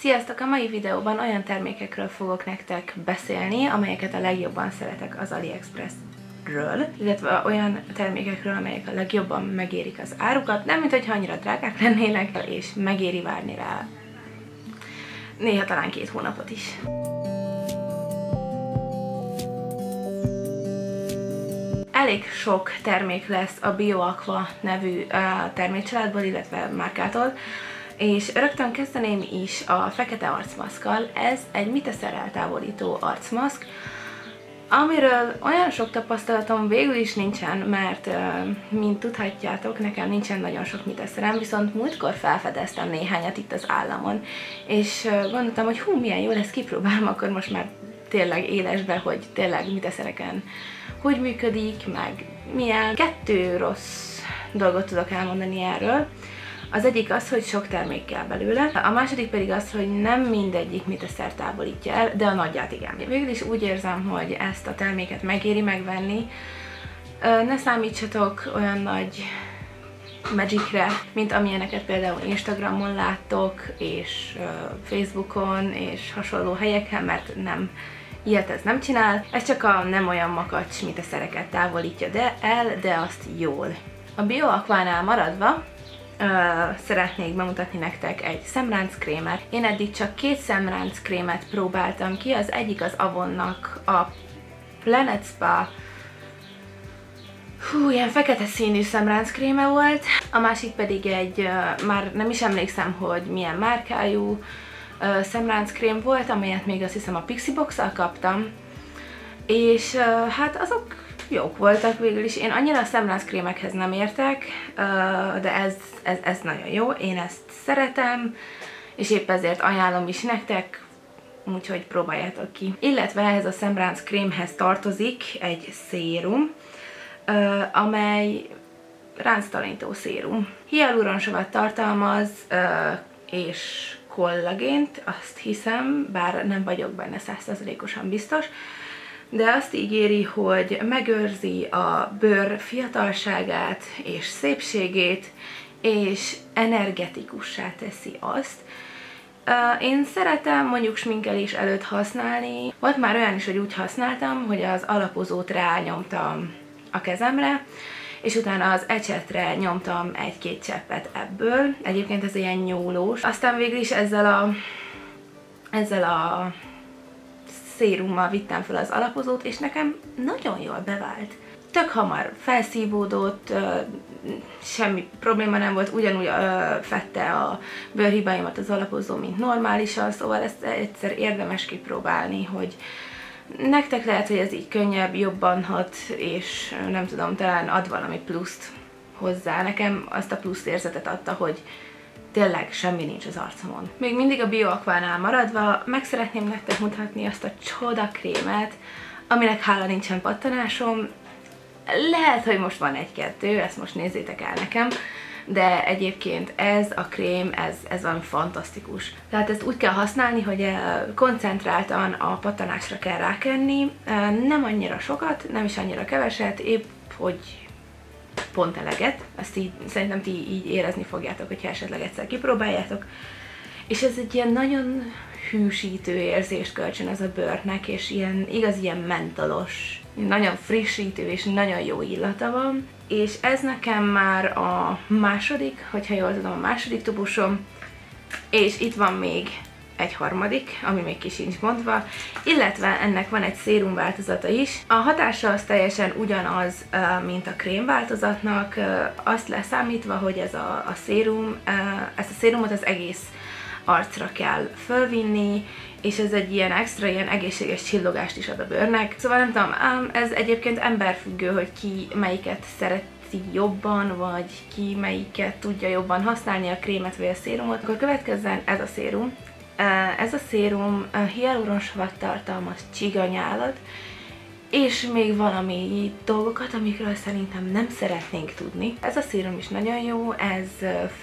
Sziasztok! A mai videóban olyan termékekről fogok nektek beszélni, amelyeket a legjobban szeretek az AliExpress-ről, illetve olyan termékekről, amelyek a legjobban megérik az árukat, nem mint hogyha annyira drágák lennének, és megéri várni rá néha talán két hónapot is. Elég sok termék lesz a BioAqua nevű termékcsaládból, illetve márkától, és rögtön kezdeném is a fekete arcmaszkal. Ez egy miteszer eltávolító arcmaszk, amiről olyan sok tapasztalatom végül is nincsen, mert mint tudhatjátok, nekem nincsen nagyon sok mitesszerem, viszont múltkor felfedeztem néhányat itt az államon, és gondoltam, hogy hú, milyen jó lesz, kipróbálom, akkor most már tényleg élesbe, hogy tényleg miteszereken hogy működik, meg milyen. Kettő rossz dolgot tudok elmondani erről. Az egyik az, hogy sok termék kell belőle, a második pedig az, hogy nem mindegyik mit a távolítja el, de a nagyját igen. Végül is úgy érzem, hogy ezt a terméket megéri megvenni. Ne számítsatok olyan nagy Magicre, mint amilyeneket például Instagramon láttok, és Facebookon, és hasonló helyeken, mert nem ilyet ez nem csinál. Ez csak a nem olyan makacs, mint a szereket távolítja de el, de azt jól. A BioAquánál maradva, szeretnék bemutatni nektek egy szemránckrémet. Én eddig csak két szemránckrémet próbáltam ki, az egyik az Avonnak a Planet Spa. Hú, ilyen fekete színű szemránckréme volt, a másik pedig egy, uh, már nem is emlékszem, hogy milyen márkájú uh, szemránckrém volt, amelyet még azt hiszem a Pixie box kaptam, és uh, hát azok jók voltak végül is. Én annyira a szemlászkrémekhez nem értek, de ez, ez, ez nagyon jó, én ezt szeretem, és épp ezért ajánlom is nektek, úgyhogy próbáljátok ki. Illetve ehhez a szemránc krémhez tartozik egy szérum, amely ránctalanító szérum. Hialuronsavat tartalmaz, és kollagént, azt hiszem, bár nem vagyok benne százszerzalékosan biztos, de azt ígéri, hogy megőrzi a bőr fiatalságát és szépségét, és energetikussá teszi azt. Én szeretem mondjuk sminkelés előtt használni. Volt már olyan is, hogy úgy használtam, hogy az alapozót rányomtam a kezemre, és utána az ecsetre nyomtam egy-két cseppet ebből. Egyébként ez ilyen nyúlós. Aztán végül is ezzel a, ezzel a szérummal vittem fel az alapozót, és nekem nagyon jól bevált. Tök hamar felszívódott, semmi probléma nem volt, ugyanúgy fette a bőrhibáimat az alapozó, mint normálisan, szóval ezt egyszer érdemes kipróbálni, hogy nektek lehet, hogy ez így könnyebb, jobban hat, és nem tudom, talán ad valami pluszt hozzá. Nekem azt a plusz érzetet adta, hogy tényleg semmi nincs az arcomon. Még mindig a BioAquánál maradva, meg szeretném nektek mutatni azt a csoda krémet, aminek hála nincsen pattanásom. Lehet, hogy most van egy-kettő, ezt most nézzétek el nekem, de egyébként ez a krém, ez, ez valami fantasztikus. Tehát ezt úgy kell használni, hogy eh, koncentráltan a pattanásra kell rákenni, eh, nem annyira sokat, nem is annyira keveset, épp hogy pont eleget, ezt így, szerintem ti így érezni fogjátok, hogyha esetleg egyszer kipróbáljátok. És ez egy ilyen nagyon hűsítő érzést kölcsön az a bőrnek, és ilyen igaz ilyen mentalos, nagyon frissítő és nagyon jó illata van. És ez nekem már a második, hogyha jól tudom, a második tubusom, és itt van még egy harmadik, ami még ki sincs mondva, illetve ennek van egy szérum változata is. A hatása az teljesen ugyanaz, mint a krém változatnak, azt leszámítva, hogy ez a, a szérum, ezt a szérumot az egész arcra kell fölvinni, és ez egy ilyen extra, ilyen egészséges csillogást is ad a bőrnek. Szóval nem tudom, ez egyébként emberfüggő, hogy ki melyiket szeret jobban, vagy ki melyiket tudja jobban használni, a krémet vagy a szérumot, akkor következzen ez a szérum. Ez a szérum hialuronsavat tartalmaz csiganyálat, és még valami dolgokat, amikről szerintem nem szeretnénk tudni. Ez a szérum is nagyon jó, ez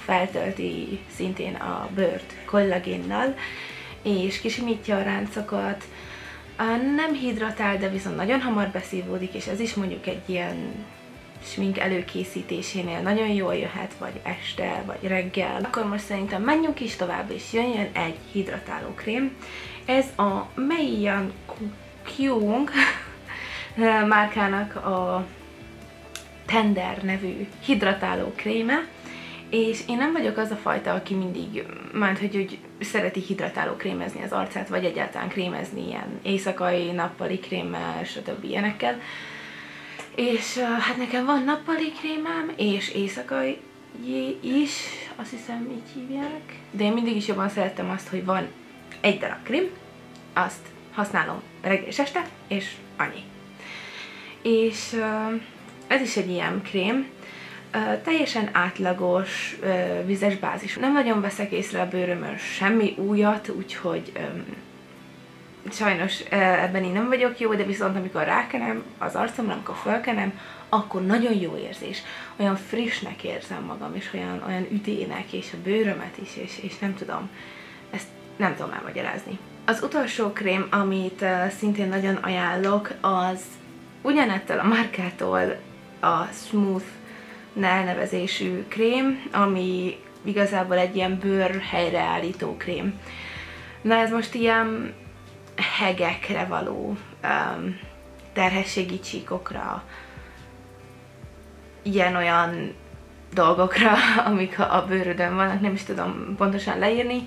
feltölti szintén a bőrt kollagénnal, és kisimítja a ráncokat, nem hidratál, de viszont nagyon hamar beszívódik, és ez is mondjuk egy ilyen smink előkészítésénél nagyon jól jöhet, vagy este, vagy reggel. Akkor most szerintem menjünk is tovább, és jöjjön egy hidratáló krém. Ez a Meiyan Kyung márkának a Tender nevű hidratáló kréme, és én nem vagyok az a fajta, aki mindig, már hogy úgy szereti hidratáló krémezni az arcát, vagy egyáltalán krémezni ilyen éjszakai, nappali krémmel, stb. ilyenekkel. És hát nekem van nappali krémem, és éjszakai is, azt hiszem így hívják. De én mindig is jobban szerettem azt, hogy van egy darab krém, azt használom reggel és este, és annyi. És ez is egy ilyen krém, teljesen átlagos vizes bázis. Nem nagyon veszek észre a bőrömön semmi újat, úgyhogy sajnos ebben én nem vagyok jó, de viszont amikor rákenem az arcomra, amikor fölkenem, akkor nagyon jó érzés. Olyan frissnek érzem magam, és olyan, olyan üdének, és a bőrömet is, és, és nem tudom, ezt nem tudom elmagyarázni. Az utolsó krém, amit uh, szintén nagyon ajánlok, az ugyanettől a márkától a Smooth elnevezésű krém, ami igazából egy ilyen bőr helyreállító krém. Na ez most ilyen hegekre való, um, terhességi csíkokra, ilyen-olyan dolgokra, amik a bőrödön vannak, nem is tudom pontosan leírni.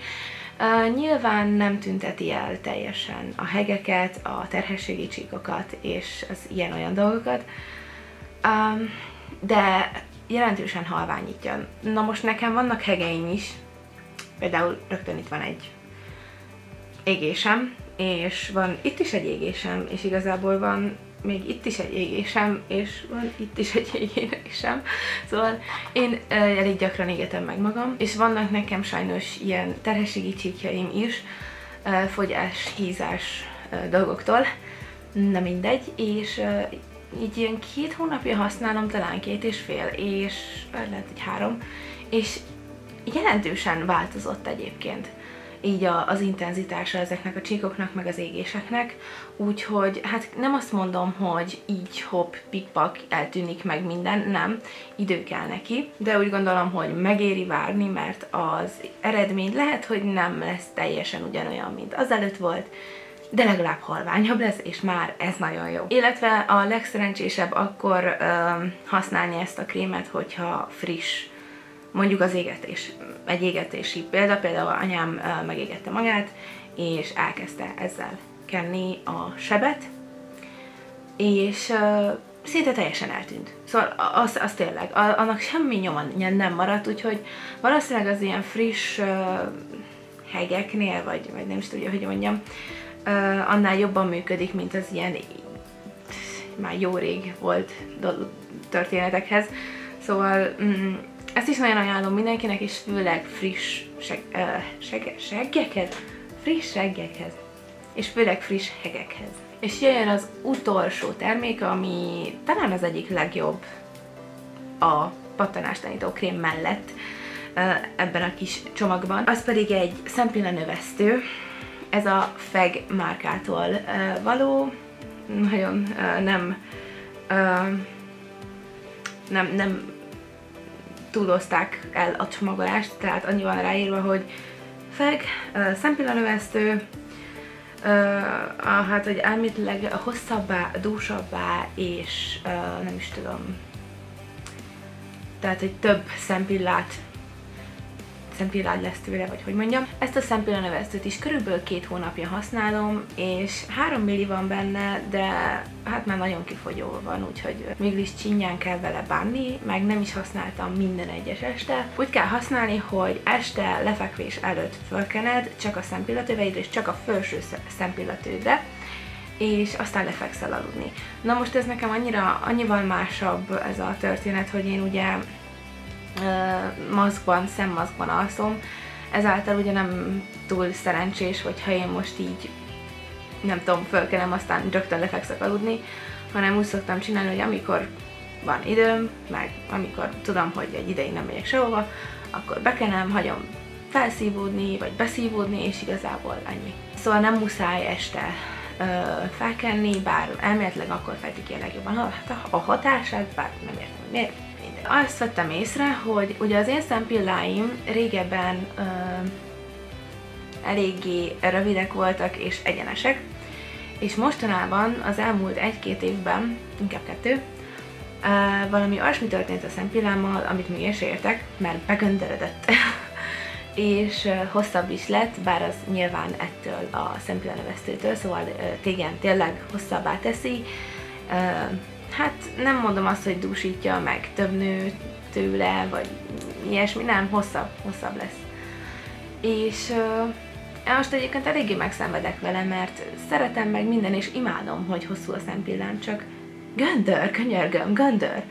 Uh, nyilván nem tünteti el teljesen a hegeket, a terhességi csíkokat és az ilyen-olyan dolgokat, um, de jelentősen halványítja. Na most nekem vannak hegeim is, például rögtön itt van egy égésem, és van itt is egy égésem, és igazából van még itt is egy égésem, és van itt is egy égésem. Szóval én elég gyakran égetem meg magam, és vannak nekem sajnos ilyen terhességi csíkjaim is, fogyás, hízás dolgoktól, nem mindegy, és így ilyen két hónapja használom, talán két és fél, és lehet egy három, és jelentősen változott egyébként így a, az intenzitása ezeknek a csíkoknak, meg az égéseknek, úgyhogy hát nem azt mondom, hogy így hopp, pikpak, eltűnik meg minden, nem, idő kell neki, de úgy gondolom, hogy megéri várni, mert az eredmény lehet, hogy nem lesz teljesen ugyanolyan, mint az előtt volt, de legalább halványabb lesz, és már ez nagyon jó. Illetve a legszerencsésebb akkor ö, használni ezt a krémet, hogyha friss, mondjuk az égetés, egy égetési példa, például anyám megégette magát, és elkezdte ezzel kenni a sebet, és szinte teljesen eltűnt. Szóval az, az tényleg, annak semmi nyoma nem maradt, úgyhogy valószínűleg az ilyen friss uh, hegeknél, vagy, vagy nem is tudja, hogy mondjam, uh, annál jobban működik, mint az ilyen már jó rég volt történetekhez. Szóval mm, ezt is nagyon ajánlom mindenkinek, és főleg friss seg, uh, seg, seggekhez, friss seggekhez, és főleg friss hegekhez. És jöjjön az utolsó termék, ami talán az egyik legjobb a pattanástanító krém mellett ebben a kis csomagban. Az pedig egy szempilla növesztő, ez a FEG márkától való, nagyon nem, nem, nem túlozták el a csomagolást, tehát annyi van ráírva, hogy FEG, szempillanövesztő, hát, hogy elméletileg hosszabbá, dúsabbá, és nem is tudom, tehát, hogy több szempillát szempillád lesz tőle, vagy hogy mondjam. Ezt a szempillanövesztőt is körülbelül két hónapja használom, és 3 milli van benne, de hát már nagyon kifogyó van, úgyhogy mégis csinyán kell vele bánni, meg nem is használtam minden egyes este. Úgy kell használni, hogy este lefekvés előtt fölkened csak a szempillatőveidre és csak a felső szempillatődre, és aztán lefekszel aludni. Na most ez nekem annyira, annyival másabb ez a történet, hogy én ugye maszkban, szemmaszkban alszom, ezáltal ugye nem túl szerencsés, hogyha én most így nem tudom, fölkelem, aztán rögtön lefekszek aludni, hanem úgy szoktam csinálni, hogy amikor van időm, meg amikor tudom, hogy egy ideig nem megyek sehova, akkor bekenem, hagyom felszívódni, vagy beszívódni, és igazából ennyi. Szóval nem muszáj este ö, felkenni, bár elméletileg akkor fejtik ki a legjobban a, a hatását, bár nem értem, miért. Azt vettem észre, hogy ugye az én szempilláim régebben ö, eléggé rövidek voltak és egyenesek, és mostanában az elmúlt egy-két évben, inkább kettő, valami olyasmi történt a szempillámmal, amit még én értek, mert begöndörödött. és hosszabb is lett, bár az nyilván ettől a szempillanövesztőtől, szóval tégen tényleg hosszabbá teszi. Hát nem mondom azt, hogy dúsítja meg több nő tőle, vagy ilyesmi, nem, hosszabb, hosszabb lesz. És én most egyébként eléggé megszenvedek vele, mert szeretem meg minden, és imádom, hogy hosszú a szempillám, csak göndör, könyörgöm, göndör.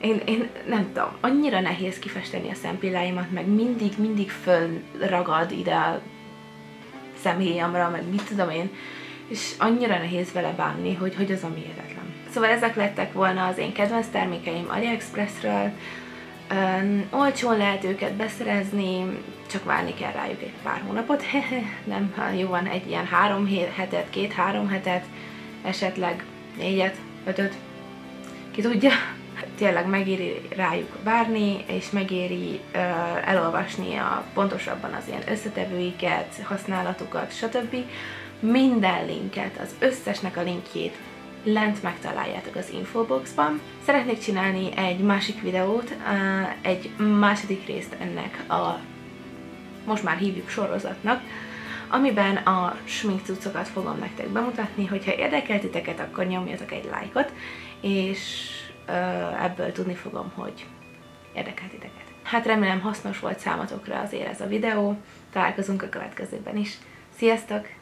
Én, én nem tudom, annyira nehéz kifesteni a szempilláimat, meg mindig, mindig fölragad ide a szemhéjamra, meg mit tudom én, és annyira nehéz vele bánni, hogy, hogy az a hihetetlen. Szóval ezek lettek volna az én kedvenc termékeim AliExpressről, olcsón lehet őket beszerezni, csak várni kell rájuk egy pár hónapot, nem, jó van, egy ilyen három hetet, két-három hetet, esetleg négyet, ötöt, ki tudja. Tényleg megéri rájuk várni, és megéri elolvasni a pontosabban az ilyen összetevőiket, használatukat, stb. Minden linket, az összesnek a linkjét lent megtaláljátok az infoboxban. Szeretnék csinálni egy másik videót, egy második részt ennek a most már hívjuk sorozatnak, amiben a smink cuccokat fogom nektek bemutatni, hogyha érdekel titeket, akkor nyomjatok egy lájkot, és ebből tudni fogom, hogy érdekel titeket. Hát remélem hasznos volt számotokra azért ez a videó, találkozunk a következőben is. Sziasztok!